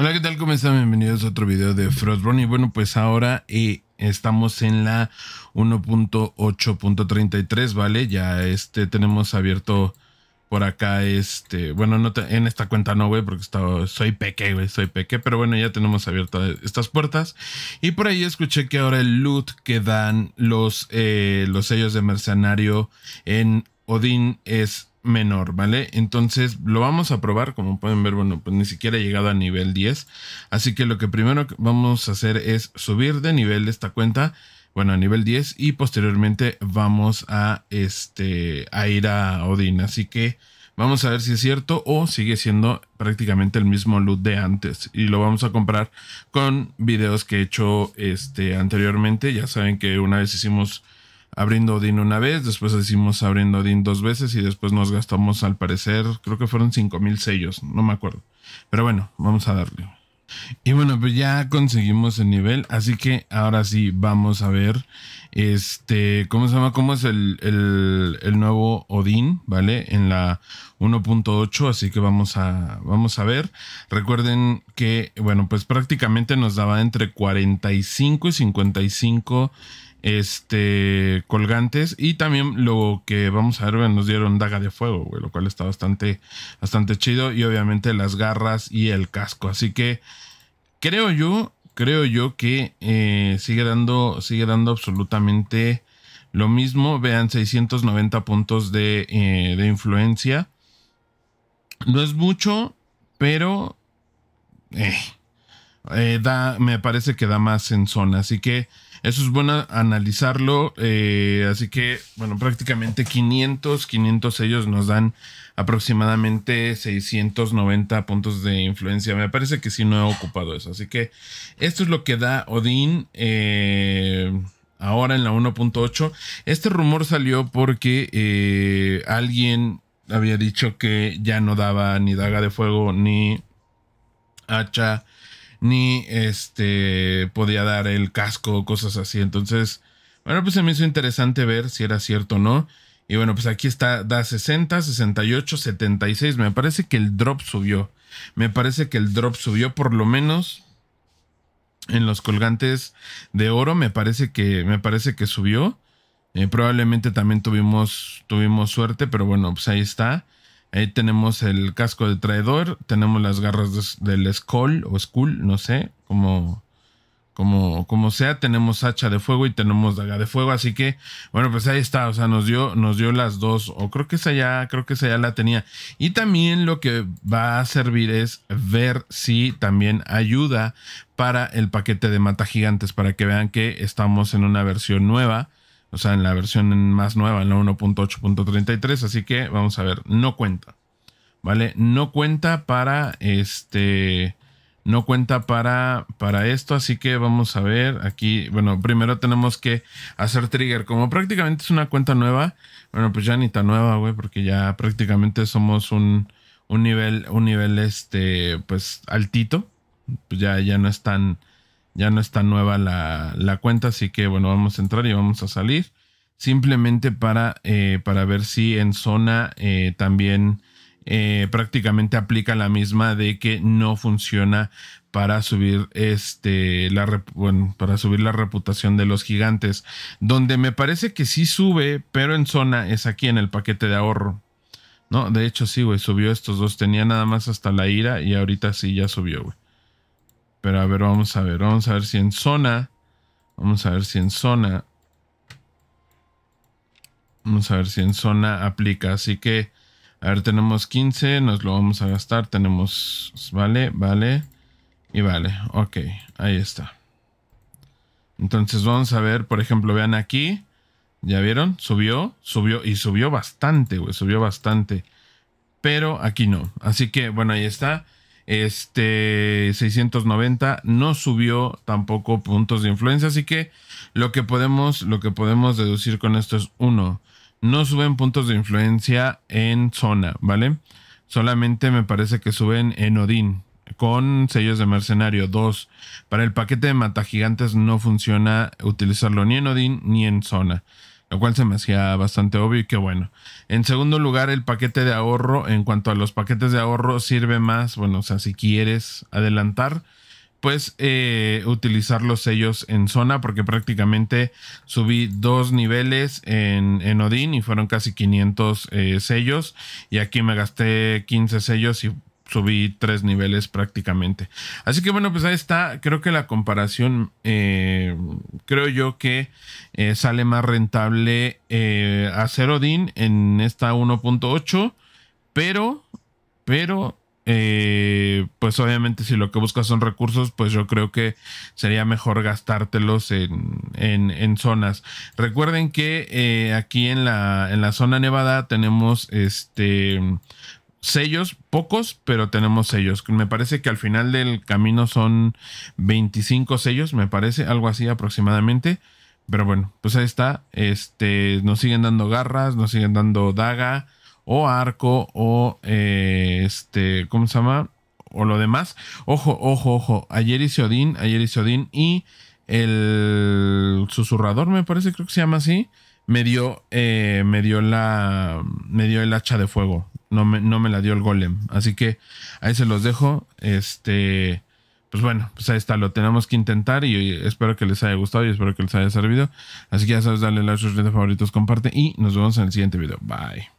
Hola, ¿qué tal? ¿Cómo están? Bienvenidos a otro video de Frostborn. Y bueno, pues ahora eh, estamos en la 1.8.33, ¿vale? Ya este tenemos abierto por acá este, bueno, no en esta cuenta no, güey, porque soy peque, güey, soy peque, pero bueno, ya tenemos abiertas estas puertas. Y por ahí escuché que ahora el loot que dan los, eh, los sellos de mercenario en Odin es menor, ¿vale? Entonces lo vamos a probar, como pueden ver, bueno, pues ni siquiera he llegado a nivel 10, así que lo que primero vamos a hacer es subir de nivel esta cuenta, bueno, a nivel 10 y posteriormente vamos a, este, a ir a Odin, así que vamos a ver si es cierto o sigue siendo prácticamente el mismo loot de antes. Y lo vamos a comprar con videos que he hecho este, anteriormente, ya saben que una vez hicimos abriendo Odin una vez, después hicimos abriendo Odin dos veces y después nos gastamos al parecer, creo que fueron 5000 sellos, no me acuerdo. Pero bueno, vamos a darle. Y bueno, pues ya conseguimos el nivel, así que ahora sí vamos a ver este, ¿cómo se llama? ¿Cómo es el, el, nuevo Odin? ¿Vale? En la 1.8, así que vamos a, vamos a ver. Recuerden que, bueno, pues prácticamente nos daba entre 45 y 55 este, colgantes. Y también lo que vamos a ver, nos dieron daga de fuego, lo cual está bastante, bastante chido. Y obviamente las garras y el casco. Así que creo yo, creo yo que eh, sigue dando, sigue dando absolutamente lo mismo. Vean, 690 puntos de, eh, de influencia. No es mucho, pero eh, da, me parece que da más en zona. Así que eso es bueno analizarlo. Eh, así que, bueno, prácticamente 500, 500 ellos nos dan aproximadamente 690 puntos de influencia. Me parece que sí no he ocupado eso. Así que esto es lo que da Odín. Eh, ahora en la 1.8. Este rumor salió porque eh, alguien había dicho que ya no daba ni daga de fuego ni hacha ni este podía dar el casco, cosas así. Entonces, bueno, pues se me hizo interesante ver si era cierto o no. Y bueno, pues aquí está, da 60, 68, 76. Me parece que el drop subió. Me parece que el drop subió por lo menos en los colgantes de oro. Me parece que, me parece que subió. Eh, probablemente también tuvimos, tuvimos suerte, pero bueno, pues ahí está. Ahí tenemos el casco de traidor, tenemos las garras del Skull o Skull, no sé, como, como, como sea, tenemos hacha de fuego y tenemos daga de fuego, así que, bueno, pues ahí está, o sea, nos dio, nos dio las dos, o creo que esa ya, creo que esa ya la tenía. Y también lo que va a servir es ver si también ayuda para el paquete de mata gigantes, para que vean que estamos en una versión nueva o sea, en la versión más nueva, en la 1.8.33, así que vamos a ver, no cuenta, ¿vale? No cuenta para este, no cuenta para, para esto, así que vamos a ver aquí, bueno, primero tenemos que hacer trigger, como prácticamente es una cuenta nueva, bueno, pues ya ni tan nueva, güey, porque ya prácticamente somos un, un nivel, un nivel, este, pues altito, pues ya, ya no es tan ya no está nueva la, cuenta, así que bueno, vamos a entrar y vamos a salir. Simplemente para, eh, para ver si en zona eh, también eh, prácticamente aplica la misma de que no funciona para subir este la para subir la reputación de los gigantes. Donde me parece que sí sube, pero en zona es aquí en el paquete de ahorro. No, de hecho sí, güey, subió estos dos. Tenía nada más hasta la ira y ahorita sí ya subió, güey. Pero a ver, vamos a ver. Vamos a ver si en zona. Vamos a ver si en zona. Vamos a ver si en zona aplica. Así que, a ver, tenemos 15. Nos lo vamos a gastar. Tenemos, vale, vale. Y vale. Ok, ahí está. Entonces vamos a ver, por ejemplo, vean aquí. ¿Ya vieron? Subió, subió y subió bastante, güey. Subió bastante. Pero aquí no. Así que, bueno, ahí está. Este 690 no subió tampoco puntos de influencia, así que lo que podemos lo que podemos deducir con esto es uno, no suben puntos de influencia en zona, ¿vale? Solamente me parece que suben en Odín con sellos de mercenario. Dos, para el paquete de mata gigantes no funciona utilizarlo ni en Odín ni en zona. Lo cual se me hacía bastante obvio y qué bueno. En segundo lugar, el paquete de ahorro, en cuanto a los paquetes de ahorro, sirve más, bueno, o sea, si quieres adelantar, pues eh, utilizar los sellos en zona, porque prácticamente subí dos niveles en, en Odin y fueron casi 500 eh, sellos, y aquí me gasté 15 sellos y subí tres niveles prácticamente. Así que bueno, pues ahí está. Creo que la comparación, eh, creo yo que eh, sale más rentable eh, hacer Odin en esta 1.8, pero, pero, pues obviamente si lo que buscas son recursos, pues yo creo que sería mejor gastártelos en, en, zonas. Recuerden que aquí en la, en la zona nevada tenemos este sellos, pocos, pero tenemos sellos. Me parece que al final del camino son 25 sellos, me parece, algo así aproximadamente. Pero bueno, pues ahí está. Este, nos siguen dando garras, nos siguen dando daga o arco o eh, este, ¿cómo se llama? O lo demás. Ojo, ojo, ojo. Ayer hice Odín, ayer hice Odín y el susurrador, me parece, creo que se llama así. Me dio, eh, me dio la, me dio el hacha de fuego no me, no me la dio el golem. Así que ahí se los dejo. Este, pues bueno, pues ahí está, lo tenemos que intentar y espero que les haya gustado y espero que les haya servido. Así que ya sabes, dale like, suscríbete, favoritos, comparte y nos vemos en el siguiente video. Bye.